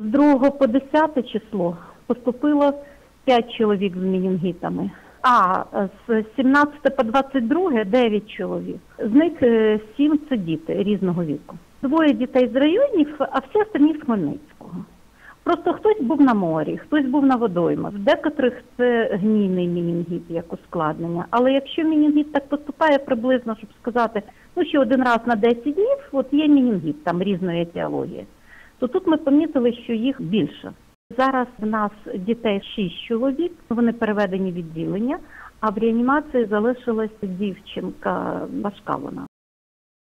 З 2 по 10 число поступило 5 чоловік з менінгітами. А з 17 по 22 9 чоловік. З них 7 це діти різного віку. Двоє дітей з районів, а всі остальні з Хмельницького. Просто хтось був на морі, хтось був на водоймах. В декотрих це гнійний мінінгіт як ускладнення. Але якщо мінінгіт так поступає приблизно, щоб сказати, ну що один раз на 10 днів, от є мінінгіт там різної етіології, то тут ми помітили, що їх більше. Зараз в нас дітей 6 чоловік, вони переведені в відділення, а в реанімації залишилась дівчинка, важка вона.